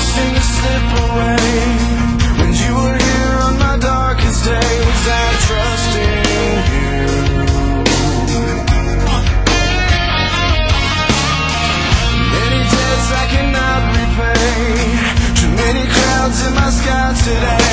seemed to slip away. When you were here on my darkest I trusting you? Many debts I cannot repay. Too many clouds in my sky today.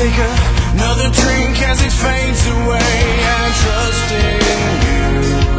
Take another drink as it fades away. I trust in you.